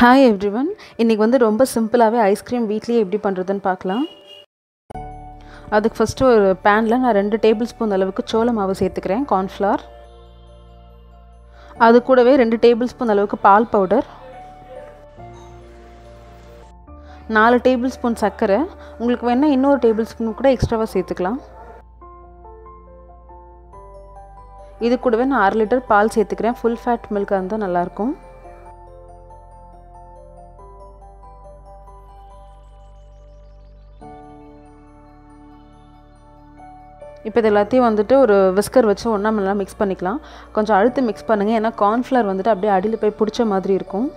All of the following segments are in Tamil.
ஹாய் எவ்ரிவன் இன்றைக்கி வந்து ரொம்ப சிம்பிளாகவே ஐஸ்கிரீம் வீட்லேயே எப்படி பண்ணுறதுன்னு பார்க்கலாம். அதுக்கு ஃபஸ்ட்டு ஒரு பேனில் நான் ரெண்டு டேபிள் ஸ்பூன் அளவுக்கு சோள மாவு சேர்த்துக்கிறேன் கார்ன்ஃப்ளவர் அது கூடவே ரெண்டு டேபிள் ஸ்பூன் அளவுக்கு பால் பவுடர் நாலு டேபிள் ஸ்பூன் சர்க்கரை. உங்களுக்கு வேணால் இன்னொரு டேபிள் ஸ்பூன் கூட எக்ஸ்ட்ராவாக சேர்த்துக்கலாம். இது கூடவே நான் அரை லிட்டர் பால் சேர்த்துக்கிறேன். ஃபுல் ஃபேட் மில்காக இருந்தால் நல்லாயிருக்கும் இப்போ இது எல்லாத்தையும் வந்துட்டு ஒரு விஸ்கர் வச்சு ஒன்றா நல்லா மிக்ஸ் பண்ணிக்கலாம். கொஞ்சம் அழுத்து மிக்ஸ் பண்ணுங்கள் ஏன்னா கார்ன்ஃப்ளவர் வந்துட்டு அப்படியே அடியில் போய் பிடிச்ச மாதிரி இருக்கும்.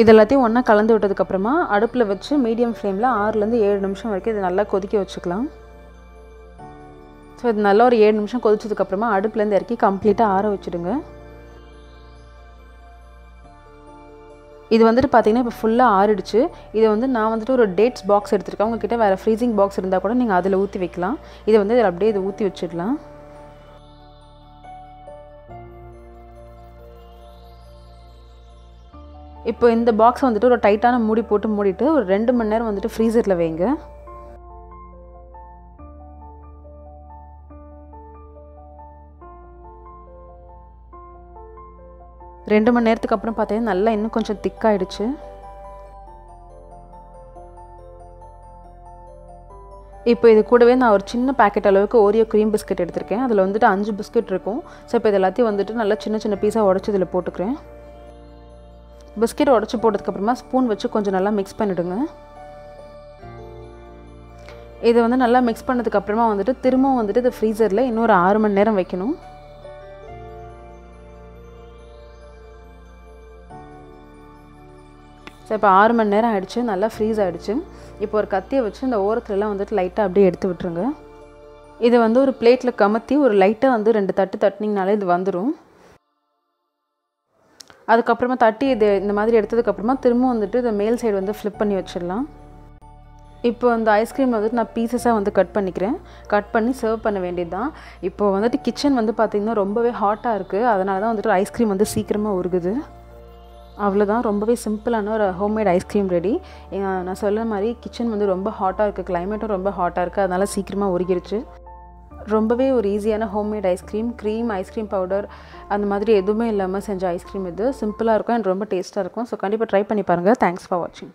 இது எல்லாத்தையும் ஒன்றா கலந்து விட்டதுக்கப்புறமா அடுப்பில் வச்சு மீடியம் ஃப்ளேமில் ஆறுலேருந்து ஏழு நிமிஷம் வரைக்கும் இது நல்லா கொதிக்க வச்சுக்கலாம். ஸோ இது நல்லா ஒரு ஏழு நிமிஷம் கொதிச்சதுக்கப்புறமா அடுப்புலேருந்து இறக்கி கம்ப்ளீட்டாக ஆற வச்சுடுங்க. இது வந்துட்டு பார்த்தீங்கன்னா இப்போ ஃபுல்லாக ஆறிடுச்சு. இதை வந்து நான் வந்துட்டு ஒரு டேட்ஸ் பாக்ஸ் எடுத்துருக்கேன். உங்ககிட்ட வேறு ஃப்ரீசிங் பாக்ஸ் இருந்தால் கூட நீங்கள் அதில் ஊற்றி வைக்கலாம். இதை வந்து இதில் அப்படியே இதை ஊற்றி வச்சிடலாம். இப்போ இந்த பாக்ஸை வந்துட்டு ஒரு டைட்டான மூடி போட்டு மூடிட்டு ஒரு ரெண்டு மணி நேரம் வந்துட்டு ஃப்ரீசரில் வைங்க. ரெண்டு மணி நேரத்துக்கு அப்புறம் பார்த்தீங்கன்னா நல்லா இன்னும் கொஞ்சம் திக்காயிடுச்சு இப்போ இது கூடவே நான் ஒரு சின்ன பேக்கெட் அளவுக்கு ஓரியோ க்ரீம் பிஸ்கட் எடுத்திருக்கேன். அதில் வந்துட்டு அஞ்சு பிஸ்கட் இருக்கும். ஸோ இப்போ இது எல்லாத்தையும் வந்துட்டு நல்லா சின்ன சின்ன பீஸாக உடச்சி இதில் போட்டுக்கிறேன். பிஸ்கெட் உடச்சி போட்டதுக்கப்புறமா ஸ்பூன் வச்சு கொஞ்சம் நல்லா மிக்ஸ் பண்ணிவிடுங்க இதை வந்து நல்லா மிக்ஸ் பண்ணதுக்கப்புறமா வந்துட்டு திரும்பவும் வந்துட்டு இது ஃப்ரீசரில் இன்னொரு ஆறு மணி நேரம் வைக்கணும். ஸோ இப்போ ஆறு மணி நேரம் ஆகிடுச்சு நல்லா ஃப்ரீஸ் ஆகிடுச்சு இப்போ ஒரு கத்தியை வச்சு இந்த ஓரத்துலலாம் வந்துட்டு லைட்டாக அப்படியே எடுத்து விட்டுருங்க. இதை வந்து ஒரு பிளேட்டில் கமத்தி ஒரு லைட்டாக வந்து ரெண்டு தட்டு தட்டினீங்கனாலே இது வந்துடும் அதுக்கப்புறமா தட்டி இது இந்த மாதிரி எடுத்ததுக்கப்புறமா திரும்ப வந்துட்டு இதை மேல் சைடு வந்து ஃப்ளிப் பண்ணி வச்சிடலாம். இப்போ அந்த ஐஸ்கிரீம் வந்துட்டு நான் பீசஸாக வந்து கட் பண்ணிக்கிறேன். கட் பண்ணி சர்வ் பண்ண வேண்டியது தான் இப்போ வந்துட்டு கிச்சன் வந்து பார்த்திங்கன்னா ரொம்பவே ஹாட்டாக இருக்குது அதனால தான் வந்துட்டு ஐஸ்கிரீம் வந்து சீக்கிரமாக உருகுது. அவ்வளோதான் ரொம்பவே சிம்பிளான ஒரு ஹோம்மேட் ஐஸ்கிரீம் ரெடி நான் சொல்ல மாதிரி கிச்சன் வந்து ரொம்ப ஹாட்டாக இருக்குது கிளைமேட்டும் ரொம்ப ஹாட்டாக இருக்குது அதனால் சீக்கிரமாக உருகிருச்சு. ரொம்பவே ஒரு ஈஸியான homemade ice cream cream ice cream powder அந்த மாதிரி எதுவுமே இல்லாமல் செஞ்ச ஐஸ்கிரீம் இது. சிம்பிளாக இருக்கும் அண்ட் ரொம்ப டேஸ்ட்டாக இருக்கும். ஸோ கண்டிப்பாக ட்ரை பண்ணி பாருங்கள் தேங்க்ஸ் ஃபார் வாட்சிங்